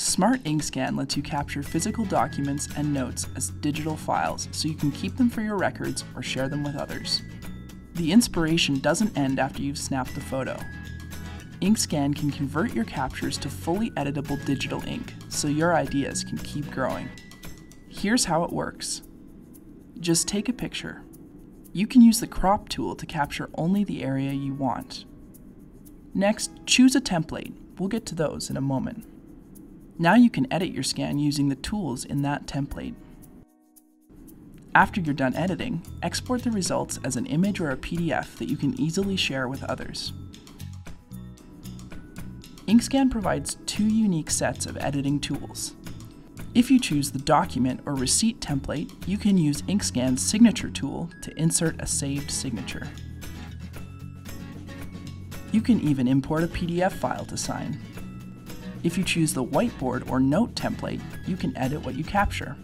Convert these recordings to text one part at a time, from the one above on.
SMART InkScan lets you capture physical documents and notes as digital files so you can keep them for your records or share them with others. The inspiration doesn't end after you've snapped the photo. InkScan can convert your captures to fully editable digital ink so your ideas can keep growing. Here's how it works. Just take a picture. You can use the crop tool to capture only the area you want. Next, choose a template. We'll get to those in a moment. Now you can edit your scan using the tools in that template. After you're done editing, export the results as an image or a PDF that you can easily share with others. InkScan provides two unique sets of editing tools. If you choose the document or receipt template, you can use InkScan's signature tool to insert a saved signature. You can even import a PDF file to sign. If you choose the whiteboard or note template, you can edit what you capture.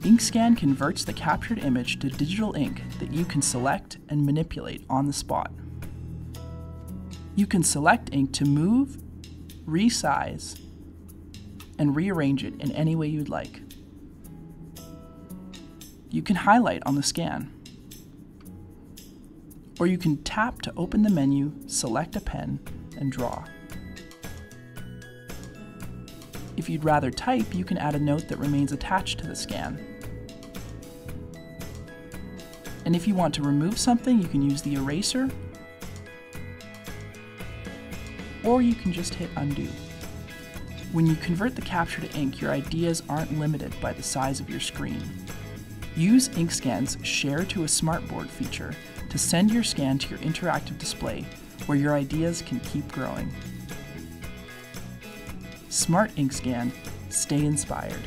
InkScan converts the captured image to digital ink that you can select and manipulate on the spot. You can select ink to move, resize, and rearrange it in any way you'd like. You can highlight on the scan. Or you can tap to open the menu, select a pen, and draw. If you'd rather type, you can add a note that remains attached to the scan. And if you want to remove something, you can use the eraser, or you can just hit undo. When you convert the capture to ink, your ideas aren't limited by the size of your screen. Use InkScan's Share to a SMART Board feature to send your scan to your interactive display where your ideas can keep growing. SMART InkScan. Stay inspired.